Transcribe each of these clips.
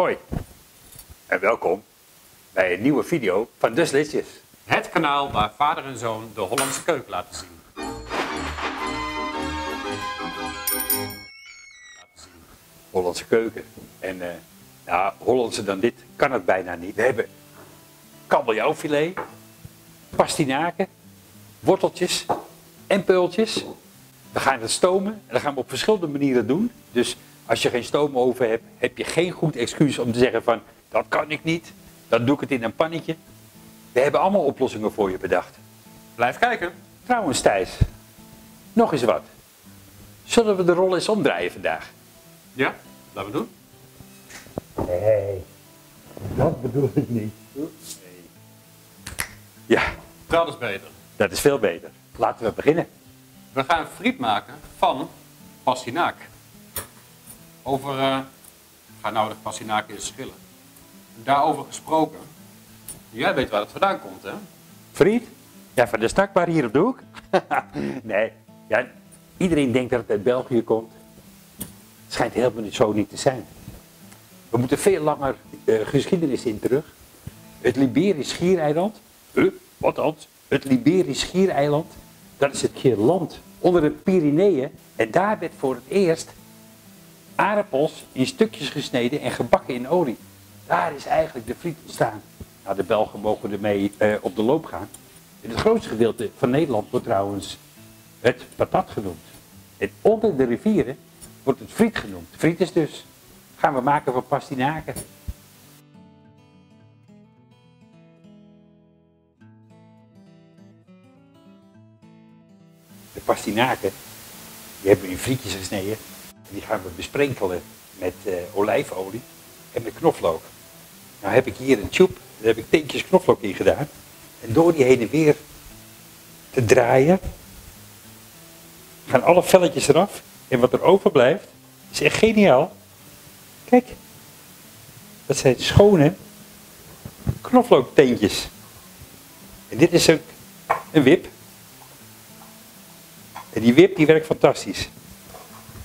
Hoi en welkom bij een nieuwe video van Dus Litjes. Het kanaal waar vader en zoon de Hollandse keuken laten zien. Hollandse keuken. En eh ja, Hollandse dan dit kan het bijna niet. We hebben kabeljauwfilet, pastinaken, worteltjes en peultjes. We gaan het stomen en dat gaan we op verschillende manieren doen. Dus als je geen stoomoven hebt, heb je geen goed excuus om te zeggen van dat kan ik niet. Dan doe ik het in een pannetje. We hebben allemaal oplossingen voor je bedacht. Blijf kijken. Trouwens Thijs, nog eens wat. Zullen we de rol eens omdraaien vandaag? Ja, laten we doen. Nee, dat bedoel ik niet. Ja, Dat is beter. dat is veel beter. Laten we beginnen. We gaan friet maken van pastinaak. Over, eh ga nou de pastinaak eens schillen. Daarover gesproken. Jij weet waar het vandaan komt, hè? Friet? Ja, van de snackbar hier op de hoek? nee, ja, iedereen denkt dat het uit België komt. Schijnt helemaal niet zo niet te zijn. We moeten veel langer eh, geschiedenis in terug. Het Liberisch Schiereiland. Huh? Wat dan? Het Liberisch Schiereiland. Dat is het keer land onder de Pyreneeën. En daar werd voor het eerst aardappels in stukjes gesneden en gebakken in olie. Daar is eigenlijk de friet ontstaan. Nou, de Belgen mogen ermee eh, op de loop gaan. In het grootste gedeelte van Nederland wordt trouwens het patat genoemd. En onder de rivieren wordt het friet genoemd. Friet is dus, gaan we maken van pastinaken. De pastinaken, die hebben we in frietjes gesneden. Die gaan we besprenkelen met eh, olijfolie en met knoflook. Nou heb ik hier een tube, daar heb ik teentjes knoflook in gedaan. En door die heen en weer te draaien, gaan alle velletjes eraf. En wat er overblijft, is echt geniaal. Kijk, dat zijn schone knoflookteentjes. En dit is een, een wip. En die wip die werkt fantastisch.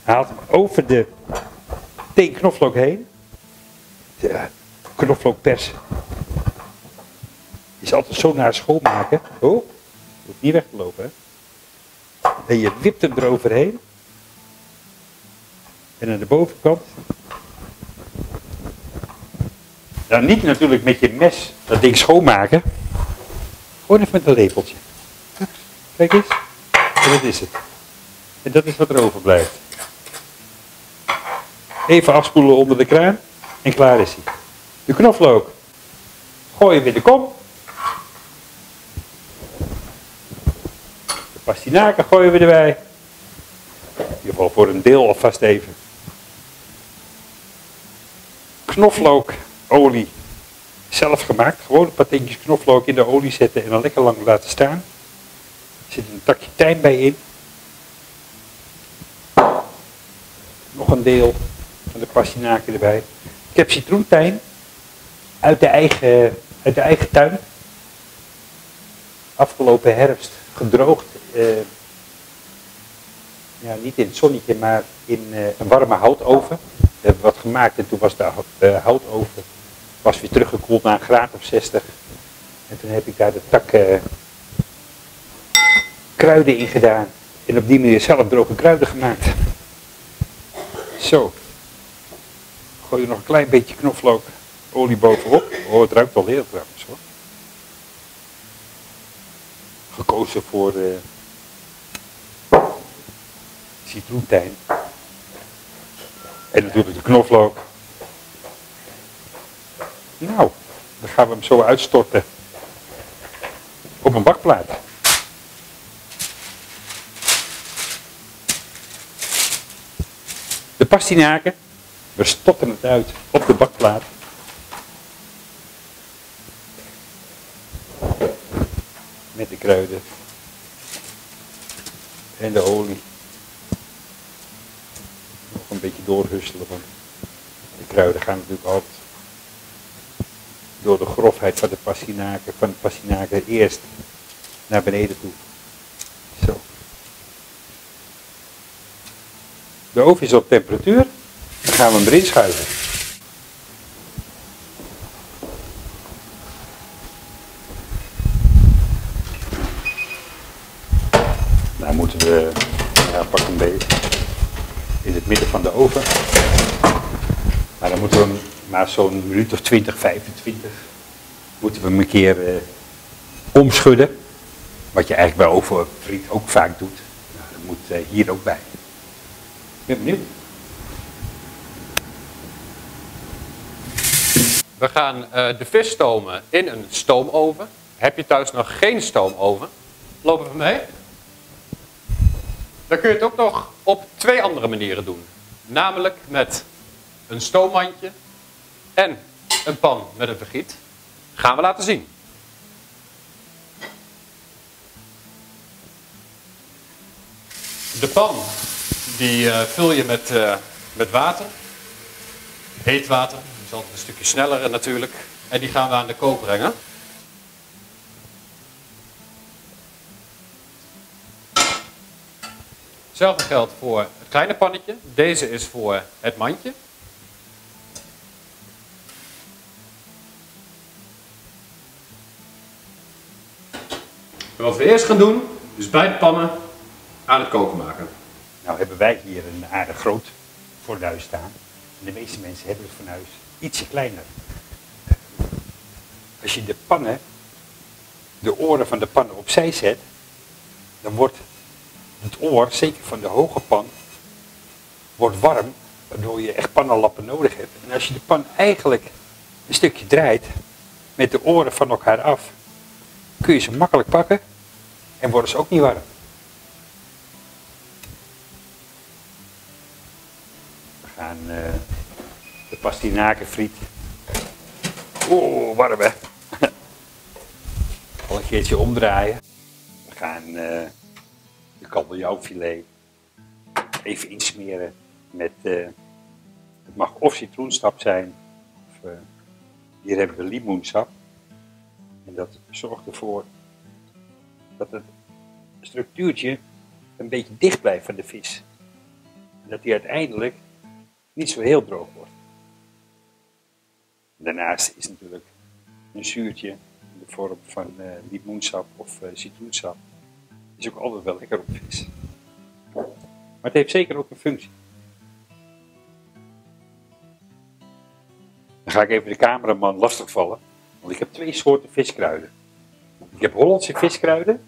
Haalt hem over de teen knoflook heen. De knoflookpers is altijd zo naar schoonmaken. Oh, hoeft niet weg te lopen. Hè? En je wipt hem eroverheen. En aan de bovenkant. Nou, niet natuurlijk met je mes dat ding schoonmaken. Gewoon even met een lepeltje. Kijk eens. En dat is het. En dat is wat er overblijft. Even afspoelen onder de kraan. En klaar is hij. De knoflook. Gooi je in de kom. De pastinaken gooien we erbij. In ieder geval voor een deel alvast even. Knoflookolie. Zelf gemaakt. Gewoon een paar teentjes knoflook in de olie zetten en dan lekker lang laten staan. Er zit een takje tijm bij in. Nog een deel van de pastinaken erbij. Ik heb citroentijn uit de eigen, uit de eigen tuin. Afgelopen herfst gedroogd. eh, ja, niet in het zonnetje, maar in eh, een warme houtoven. We hebben wat gemaakt en toen was de eh, houtoven was weer teruggekoeld naar een graad of 60. En toen heb ik daar de takken kruiden in gedaan. En op die manier zelf droge kruiden gemaakt. Zo. Gooi er nog een klein beetje knoflook olie bovenop. Oh, het ruikt wel heel trouwens hoor. Gekozen voor eh citroentijn. En natuurlijk de knoflook. Nou, dan gaan we hem zo uitstorten. Op een bakplaat. De pastinaken. We stotten het uit op de bakplaat. Met de kruiden. En de olie. Nog een beetje doorhusselen. Want de kruiden gaan natuurlijk altijd door de grofheid van de pastinaken, van de pastinaken eerst naar beneden toe. Zo. De oven is op temperatuur gaan we hem erin schuiven. Dan moeten we ja, pak een beetje in het midden van de oven. Maar dan moeten we hem na zo'n minuut of 20, 25 moeten we hem een keer eh, omschudden. Wat je eigenlijk bij overfriet ook vaak doet. Nou, dat moet eh, hier ook bij. Ik ben benieuwd. We gaan eh, de vis stomen in een stoomoven. Heb je thuis nog geen stoomoven? Lopen we mee? Dan kun je het ook nog op twee andere manieren doen. Namelijk met een stoommandje en een pan met een vergiet. Gaan we laten zien. De pan die eh, vul je met, eh, met water. Heet water. Is altijd een stukje sneller natuurlijk. En die gaan we aan de kook brengen. Hetzelfde geldt voor het kleine pannetje. Deze is voor het mandje. En wat we eerst gaan doen, is beide pannen aan het koken maken. Nou hebben wij hier een aardig groot fornuis staan. En de meeste mensen hebben het fornuis ietsje kleiner. Als je de pannen, de oren van de pannen opzij zet, dan wordt het oor, zeker van de hoge pan, wordt warm, waardoor je echt pannenlappen nodig hebt. En als je de pan eigenlijk een stukje draait, met de oren van elkaar af, kun je ze makkelijk pakken en worden ze ook niet warm. We gaan eh, pastinakenfriet. Oeh, warm hè. Al een keertje omdraaien. We gaan eh, de kabeljauwfilet even insmeren met, eh, het mag of citroensap zijn, of eh, hier hebben we limoensap. En dat zorgt ervoor dat het structuurtje een beetje dicht blijft van de vis. En dat die uiteindelijk niet zo heel droog wordt. Daarnaast is natuurlijk een zuurtje in de vorm van eh, limoensap of eh, citroensap. Is ook altijd wel lekker op vis. Maar het heeft zeker ook een functie. Dan ga ik even de cameraman lastigvallen. Want ik heb twee soorten viskruiden. Ik heb Hollandse viskruiden.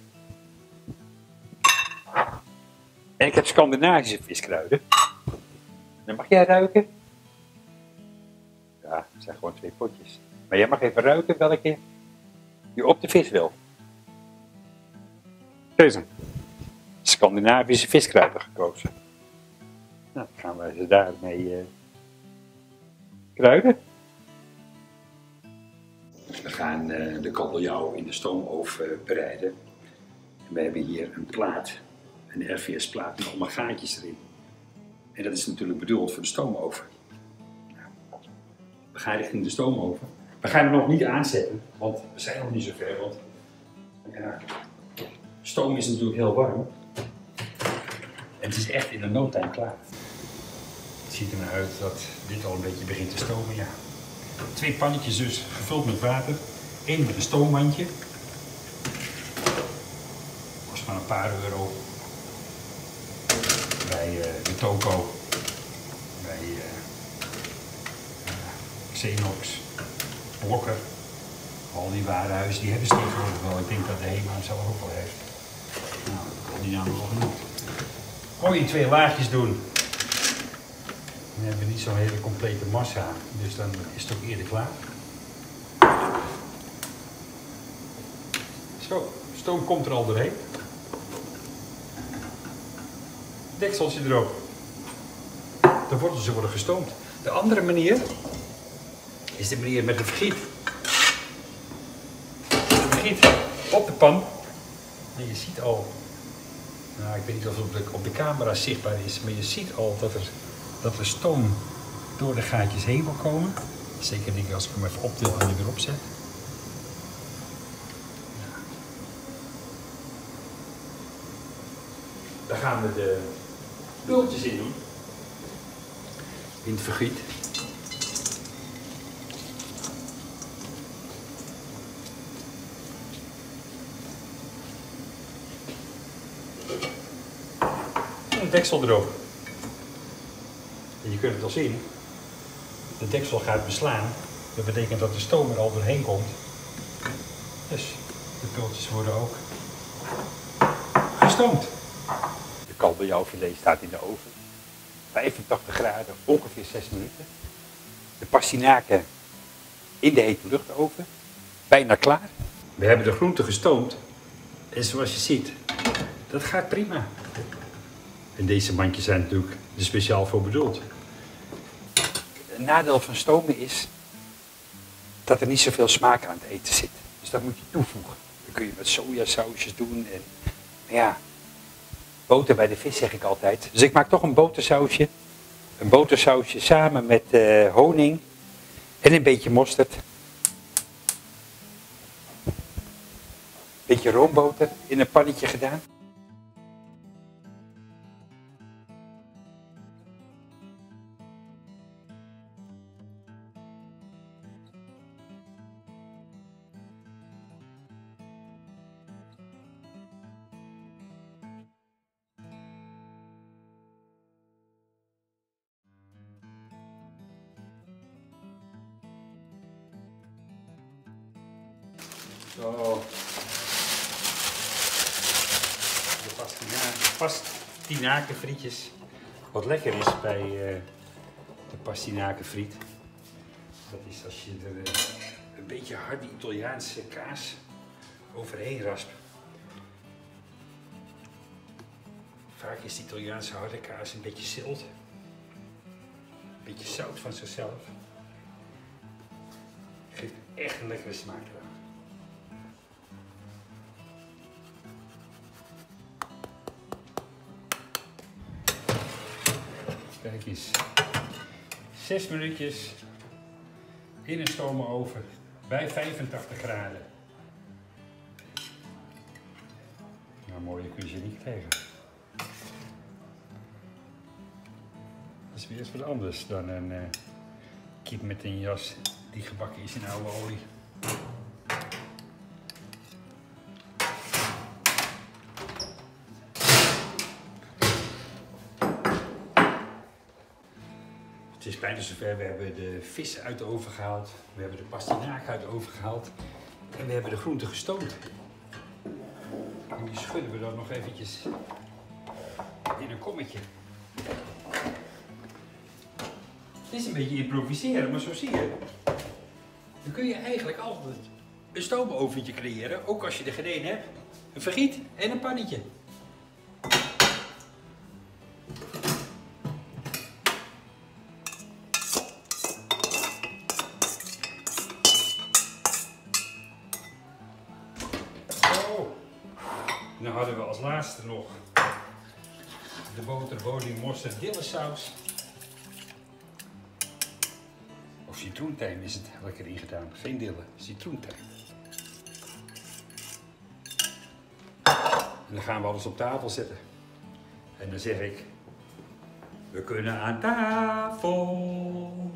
En ik heb Scandinavische viskruiden. Dan mag jij ruiken. Ja, het zijn gewoon twee potjes. Maar jij mag even ruiken welke je op de vis wil. Deze. Scandinavische viskruiden gekozen. Nou, dan gaan we ze daarmee eh, kruiden. We gaan eh, de kabeljauw in de stoomoven eh, bereiden. En we hebben hier een plaat, een RVS-plaat met allemaal gaatjes erin. En dat is natuurlijk bedoeld voor de stoomoven. We gaan richting de stoomoven. We gaan hem nog niet aanzetten, want we zijn nog niet zo ver. Want ja, stoom is natuurlijk heel warm. En het is echt in de no time klaar. Het ziet er naar uit dat dit al een beetje begint te stomen, ja. Twee pannetjes dus, gevuld met water. Eén met een stoommandje. Kost maar een paar euro. Bij eh, de toko. Bij eh Xenox. Blokker. Al die warenhuizen, die hebben ze tegenwoordig wel. Ik denk dat de HEMA hem zelf ook wel heeft. Nou, die namen wel genoeg. Kon je twee laagjes doen. Dan hebben we niet zo'n hele complete massa. Dus dan is het ook eerder klaar. Zo, stoom komt er al doorheen. Dekseltje erop. De wortels worden gestoomd. De andere manier is de manier met een vergiet. Een vergiet op de pan. En je ziet al, nou ik weet niet of het op de, op de camera zichtbaar is, maar je ziet al dat er, dat er stoom door de gaatjes heen wil komen. Zeker denk ik als ik hem even optil en er weer opzet. Daar gaan we de bultjes in doen. In het vergiet. Een deksel erop. En je kunt het al zien. de deksel gaat beslaan. Dat betekent dat de stoom er al doorheen komt. Dus de pultjes worden ook gestoomd. De kabeljauwfilet staat in de oven. 85 graden, ongeveer 6 minuten. De pastinaken in de hete luchtoven. Bijna klaar. We hebben de groenten gestoomd. En zoals je ziet, dat gaat prima. En deze mandjes zijn natuurlijk er speciaal voor bedoeld. Een nadeel van stomen is dat er niet zoveel smaak aan het eten zit. Dus dat moet je toevoegen. Dan kun je met sojasausjes doen. En, ja, boter bij de vis zeg ik altijd. Dus ik maak toch een botersausje. Een botersausje samen met eh, honing en een beetje mosterd. Beetje roomboter in een pannetje gedaan. Zo. De pastina- pastinakenfrietjes. Wat lekker is bij eh, de pastinakenfriet. Dat is als je er eh, een beetje harde Italiaanse kaas overheen raspt. Vaak is de Italiaanse harde kaas een beetje zilt. Een beetje zout van zichzelf. Geeft echt een lekkere smaak eraan. Kijk eens. Zes minuutjes in een stoomoven bij 85 graden. Nou, mooier kun je niet krijgen. Dat is weer eens wat anders dan een eh, kip met een jas die gebakken is in oude olie. Is bijna zover. We hebben de vis uit de oven gehaald. We hebben de pastinaak uit de oven gehaald. En we hebben de groenten gestoomd. En die schudden we dan nog eventjes in een kommetje. Het is een beetje improviseren, maar zo zie je. Dan kun je eigenlijk altijd een stoomoventje creëren. Ook als je er geen hebt. Een vergiet en een pannetje. Hadden we als laatste nog de boter, honing, mosterd, dillesaus. Of citroentijm is het lekker ingedaan. Geen dille, citroentijm. En dan gaan we alles op tafel zetten. En dan zeg ik, we kunnen aan tafel.